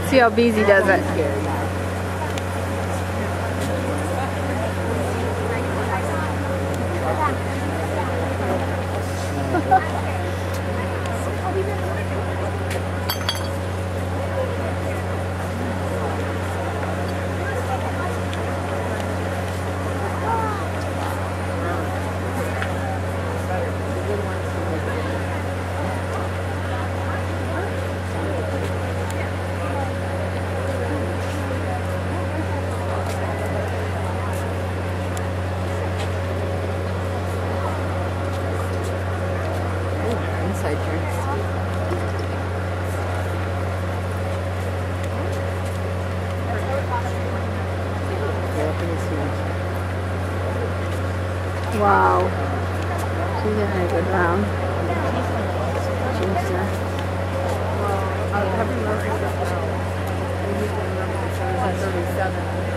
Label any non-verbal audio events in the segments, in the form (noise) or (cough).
Let's see how Beezie does it. Inside drinks. Wow. She's a good round. Jinx her. Seeing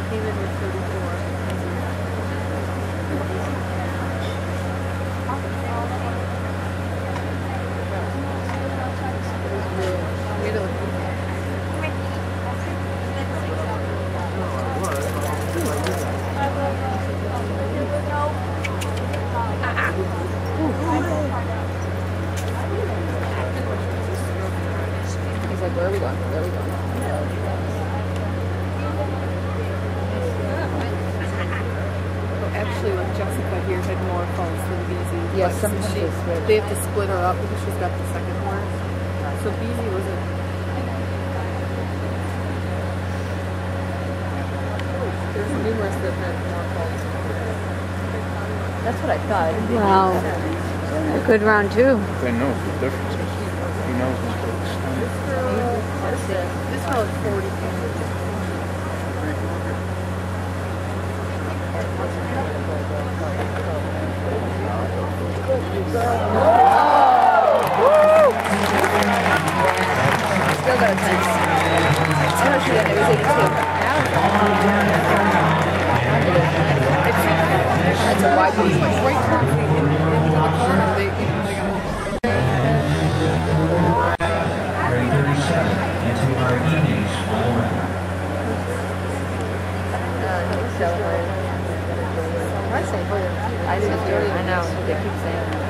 Day came with 34. He's like, where are we going? Where are we going? Actually, like Jessica had more falls than Beezie. Yeah, but sometimes she, they they have to split her up because she's got the second horse. So Beezie was a There's numerous that had more falls. That's what I thought. Wow. A good round too. They know the differences. He knows when to extend. This girl is 40. Still got a. I know she. It was 82. That's a wide piece. Right towards the end of the corner, they, you know, they got Grade 37 into our evening's full round. I say I said I know. They keep saying.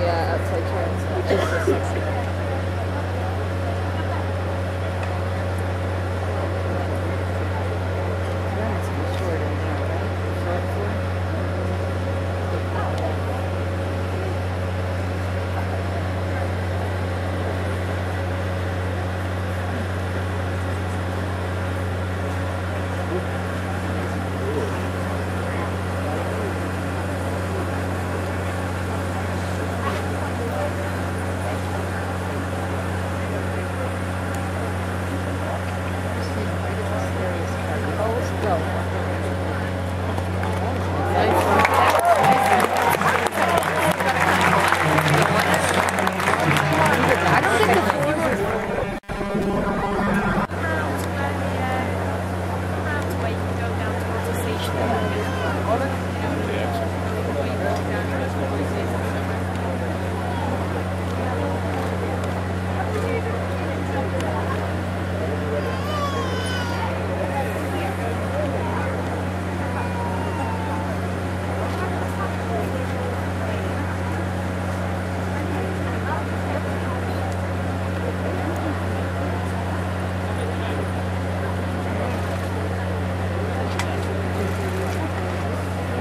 Yeah, outside turns. I don't think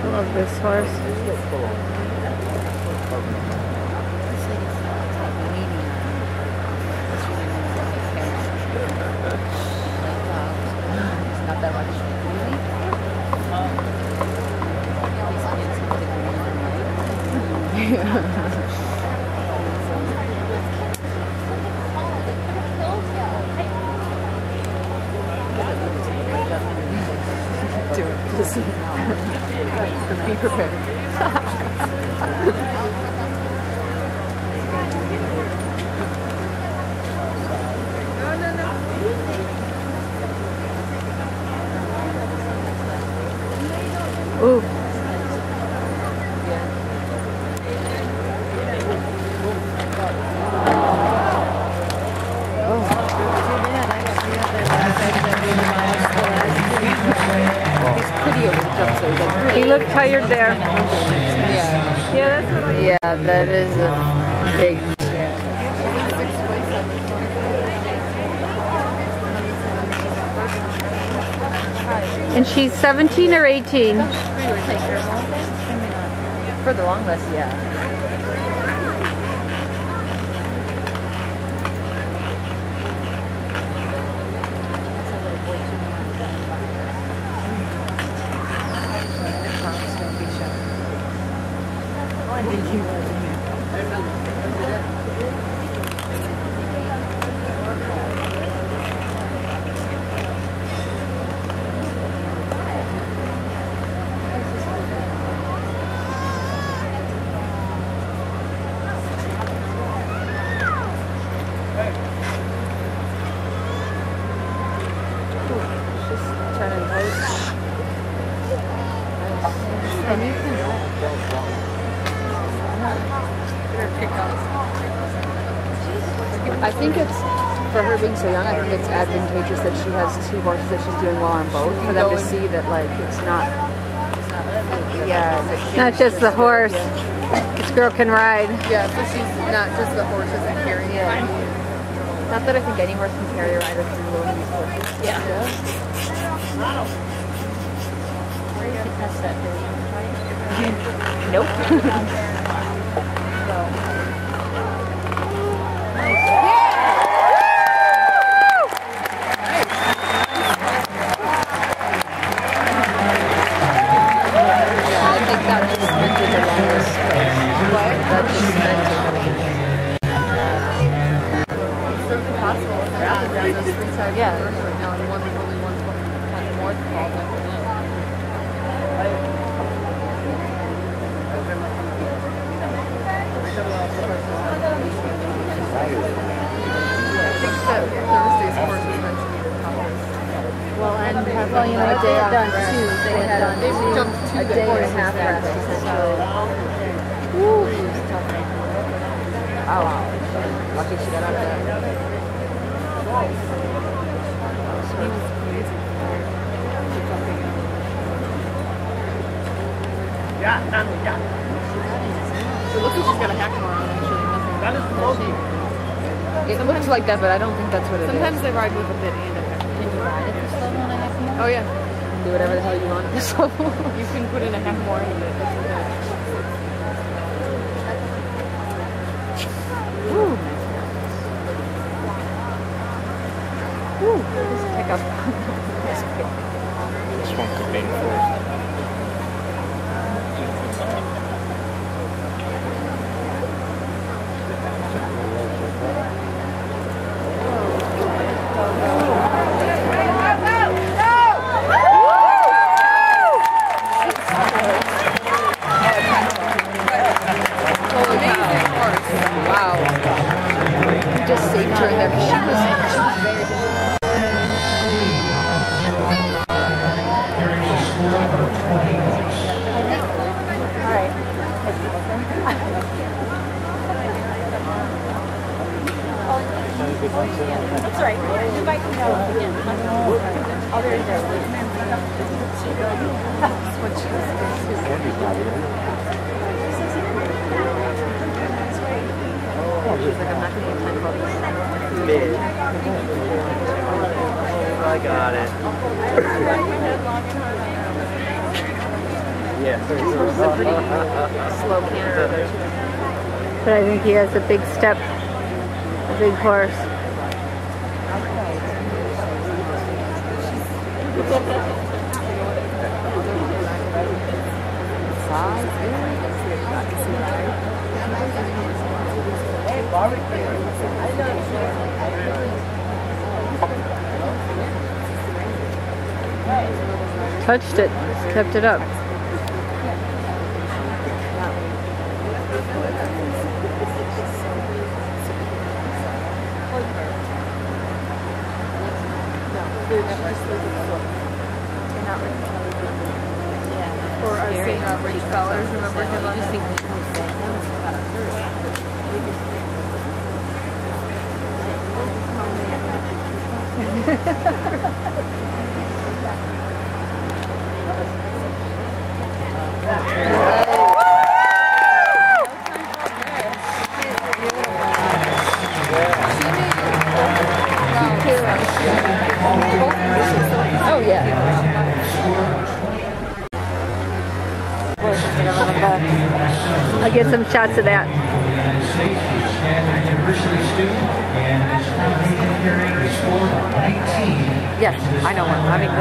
the love this horse. Not that much. Be prepared. Ooh. He's pretty over the top, so he doesn't really. He looked tired there. Yeah. Yeah, that's what I Yeah, that is a big. And she's 17 or 18? For the long list, yeah. Turning tight. I think it's for her being so young. I think it's advantageous that she has two horses that she's doing well on both for them to see that like it's not. Yeah, that Not just the horse. This girl can ride. Yeah, so she's not just the horse isn't carrying Yeah. it. Not that I think any horse can carry a rider through one of these horses. Yeah. Nope. (laughs) It looks like that, but I don't think that's what it is. Sometimes they ride with a bit and a hack. Can you ride at this level and a half more? Oh yeah. Do whatever the hell you want at this level. You can put in a half more in a bit. That's okay. Pick up. This one could be first. She's like, I'm not going oh, to get time about this. I got it. (laughs) Is a pretty slow canter. But I think he has a big step, a big horse. Touched it, kept it up. Or I was saying uh, Rich Fellers, remember him on Oh (laughs) shots of that. Stanford University student, and his time carrying the score of 19. Yes, I know one. I mean,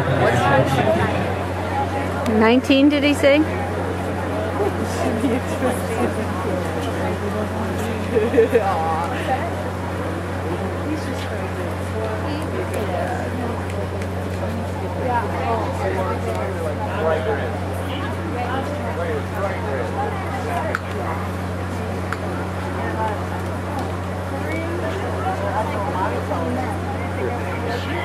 what's 19 did he say? Real? (laughs)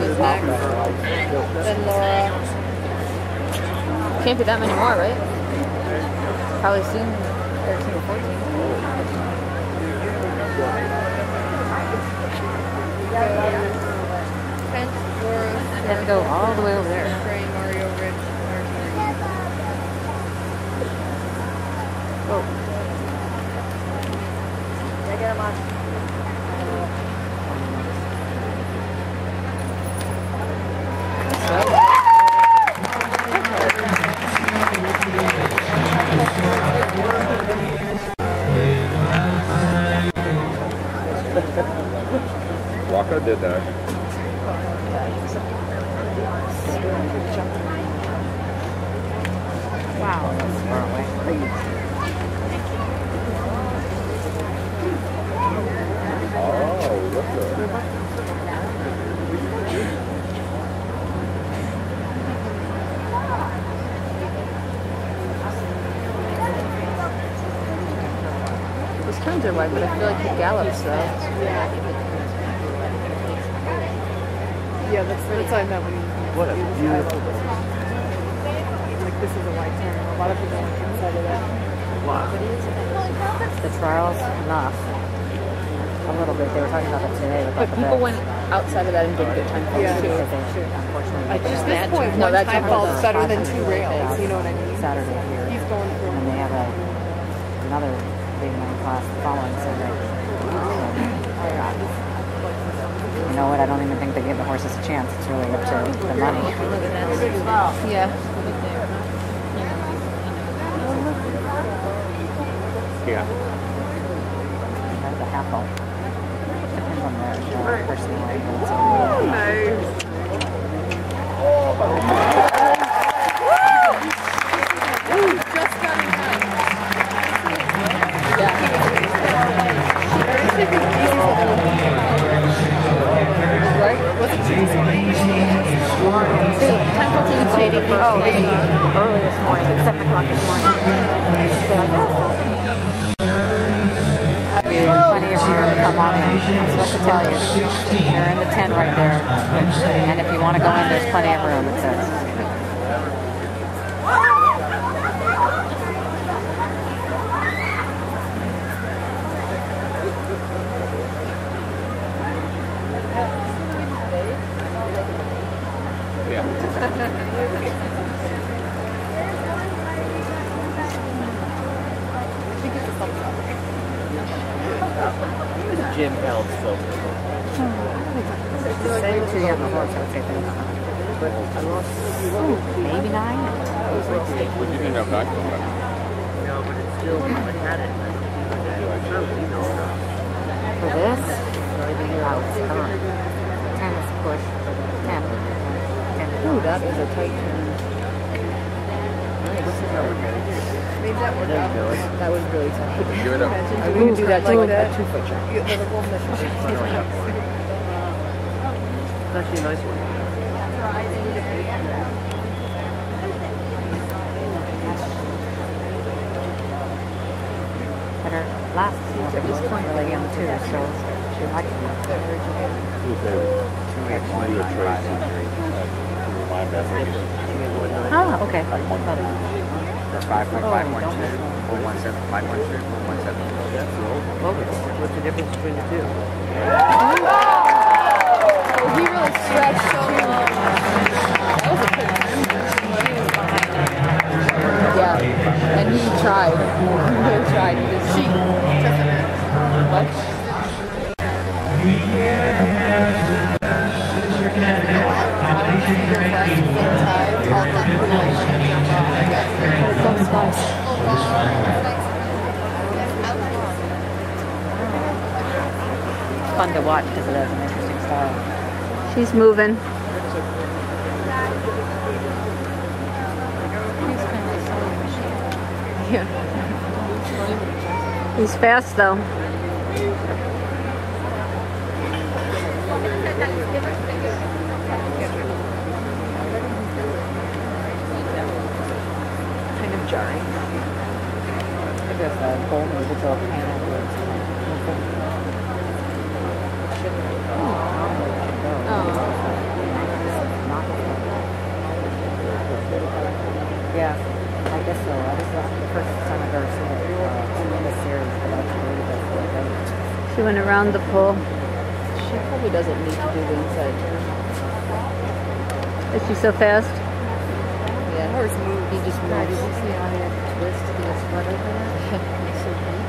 was next. Then Laura. Can't be that many more, right? Probably soon. 13 or 14. Kent, Laura, Then go all the way over there. Waka did that. Wow, that's far away. Oh, look at it. His turns are wide, but I feel like he gallops though. Yeah, that's, that's what I meant when you. What a beautiful Like, this is a white turn. A lot of people on the inside of that. Wow. The trial's enough. A little bit. They were talking about it today. But people went outside of that and didn't get time for Yeah. it too. Unfortunately, At just didn't. this point, No, one that's time a is better than two rails. You know what I mean? Saturday here. He's going And from. they have a, another big money class the following Sunday. Oh, you know what? I don't even think they give the horses a chance. It's really up to the money. Yeah. Yeah. That's a half ball. Depends on their uh, personality. Oh, early this morning, 7 o'clock this morning. Plenty of to come on in. I'm supposed to tell you. You're in the 10 right there. And if you want to go in, there's plenty of room, it says. Jim held so. Say two young horse, I would say three. Maybe nine? What do you think of that? No, but it's still, I had it. For this? Out, come on. That is a tight turn. That was really tight. Give it up. I wouldn't do that to Like a that. two foot track. It's actually a nice one. But her last at this point really young too, so she liked it. Oh, okay. Five point five one two, four one seven, five one two, four one seven. What's the difference between the two? Oh, he really stretched so long. That was a good. Yeah, and he tried. (laughs) He really tried. He just she what? Fun to watch because it has an interesting style. She's moving. Yeah. (laughs) He's fast though. Kind of jarring. I guess uh, golden is a panel. Yeah, I guess so. I just that's the first time I've ever seen it uh, in this series. But I believe that's what they She went around the pole. She probably doesn't need to do the inside turn. Is she so fast? Yeah, hers move. He just moves. you see how he had to twist to get his foot over there? It's so deep.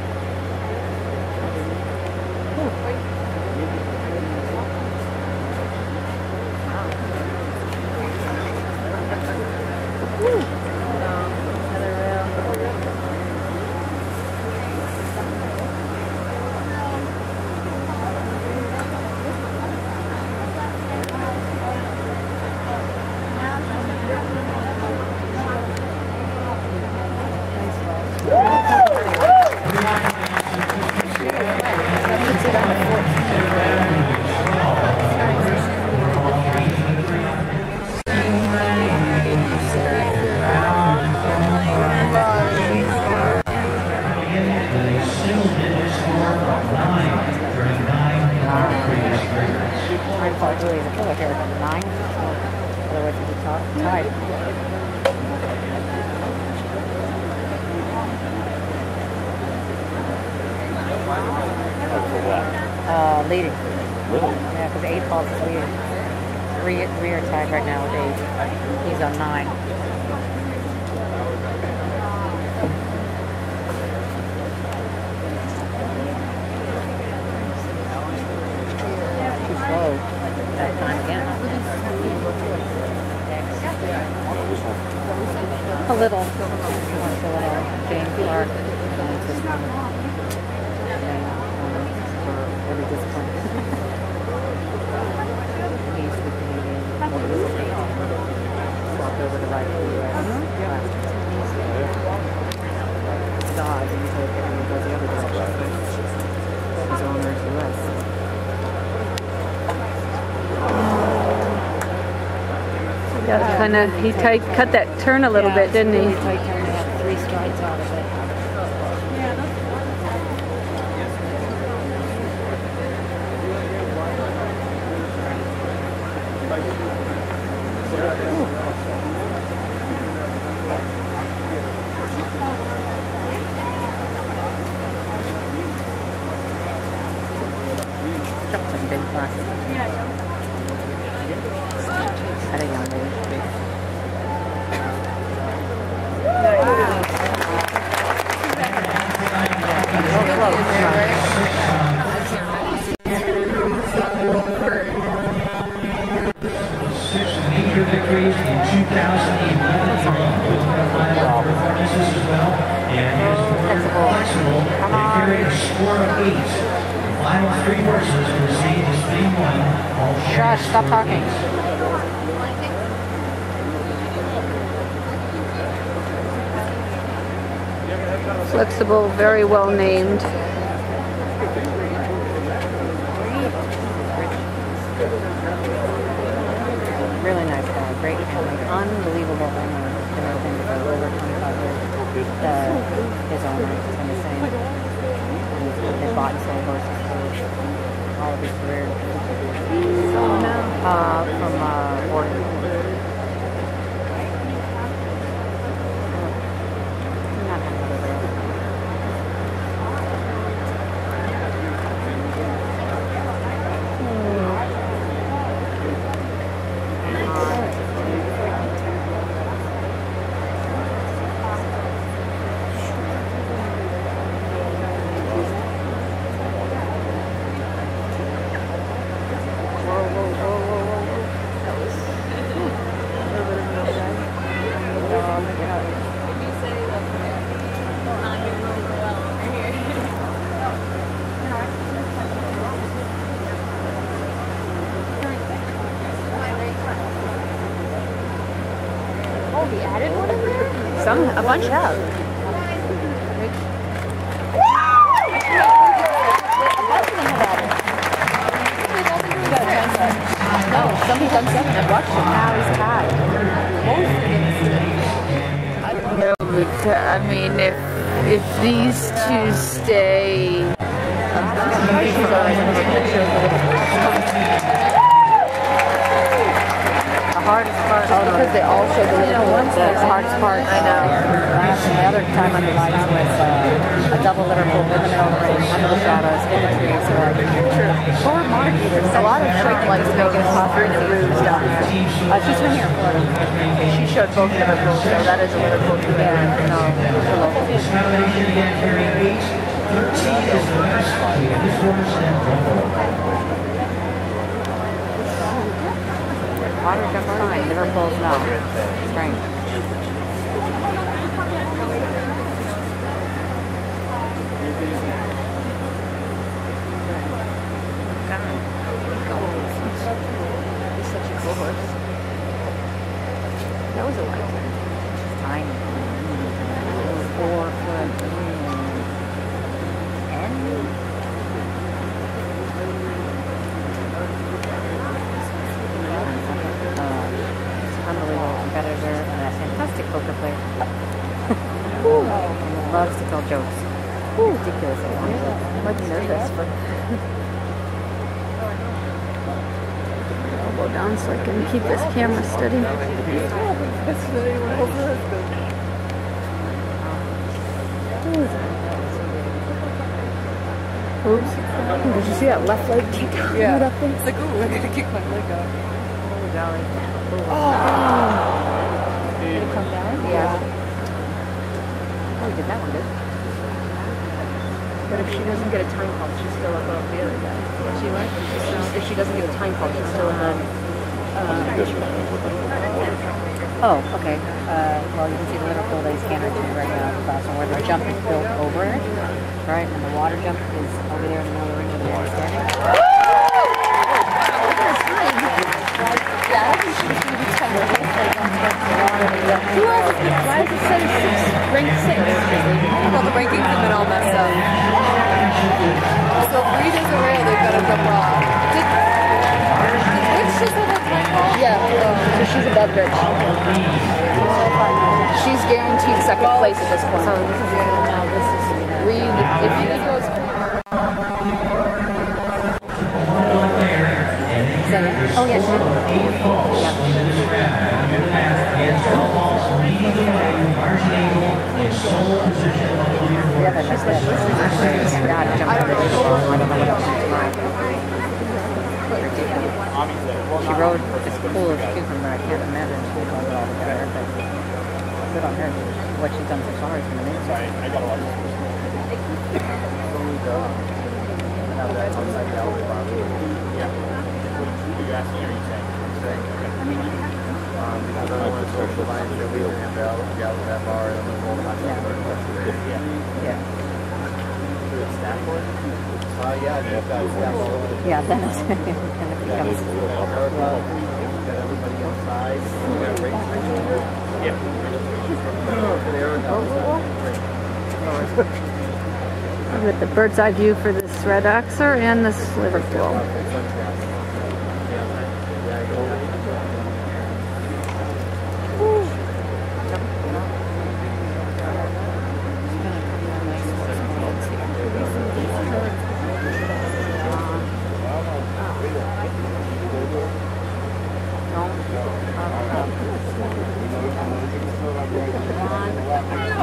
Nine point two is a killer here. Nine. Otherwise, it's a top tied. Uh, leading. Yeah, because eight balls is leading. Three are right now with eight. He's on nine. Too slow. That time again. A little. A little James Clark. And it's just kind of- um, for every discipline. He used to be Canadian. when he was 18. Swapped over to ride for the US. last year. God, and he's like, and he goes the other direction. His owner is US. Yeah, kind of. He tight, cut that turn a little Yeah, bit, didn't really he? tight turn. They had three strides out of it. Took some big classes. At a young age. some major victories in 2011 with final performances as well. And his flexible, they carried a score of eight. The final three horses were saved as three one. All Josh, stop talking. Flexible, very well named. Really nice guy. Great, like, unbelievable owner. Been him for over 25 years. The, his owner has been the same. They bought and sold horses for all of his career. Uh, from uh, Oregon. Some, a bunch have. No, somebody's done seven. It. Now he's uh, I mean, if if these two stay, hardest part. Oh, because they all show the little ones. The hardest part. I know. Last, the other time under lights was uh, a double Liverpool the of the ring, under the shadows, in the trees. Like, poor Marky. A lot of likes to make it possible to lose down. Uh, she's from here. She showed both Liverpool, so that is a Liverpool. Yeah, no, a local. This nomination again carrying 13 is the best. This horse and Water jump fine. No. Such a cool horse. That was a turn. Tiny. Four foot. And uh, unbelievable competitor and a fantastic poker player. and to tell. Ridiculous. I might be nervous, but elbow down so I can keep this camera steady. (laughs) Oops. Did you see that left leg kick out? Yeah. That thing? It's like, ooh, I'm gonna kick my leg out. Oh. Did it come down? Yeah. Oh, we did that one good. But if she doesn't get a time call, she's still above the other guy. She what? If she doesn't get a time call, she's still above. Oh, okay. Uh, well, you can see the Liverpool that he's cantered to right now at the platform where the jump is built over it, right? And the water jump is over there in the middle of the ring where the man's standing. Who is? Why does it say six? Rank six? Well, the rankings have been all messed up. So if Reed isn't real, they've got to jump off. Did, did Rich just have a time call? Yeah, so she's above Rich. She's guaranteed second place at this point. So this is now this is Reed, if he goes, oh yes. Yeah, but she's like, this is crazy. Yeah, I jump over the wall. I don't know what else she's trying. Ridiculous. She rode as cool as cucumber. I can't imagine she would hold it all together, but good on her. What she's done so far has been amazing. because I don't want to social line to leave and out, get out of that bar and then roll my Yeah. Uh, yeah, Yeah, then it's, (laughs) then it becomes. Yeah. With the bird's eye view for this red oxer and this Liverpool.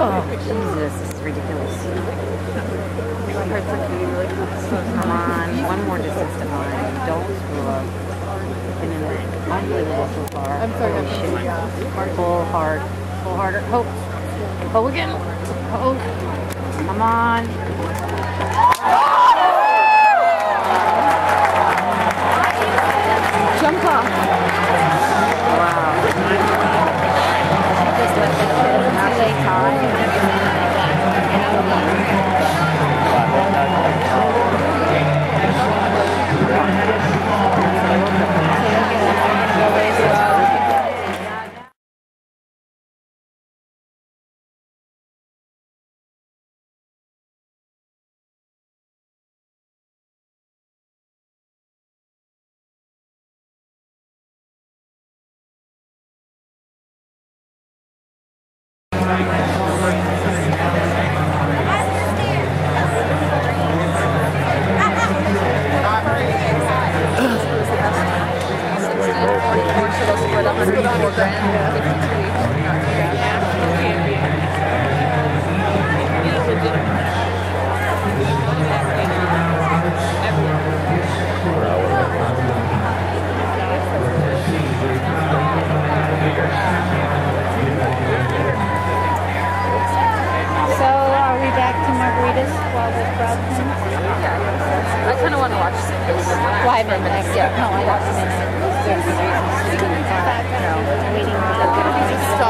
oh, Jesus, this is ridiculous. Come on, one more distance to mine. Don't screw up. Been in it. Unbelievable so far. I'm sorry, Holy I'm shit. yeah. Pull hard. Pull harder. Hope. Pull again. Hope. Come on. だから。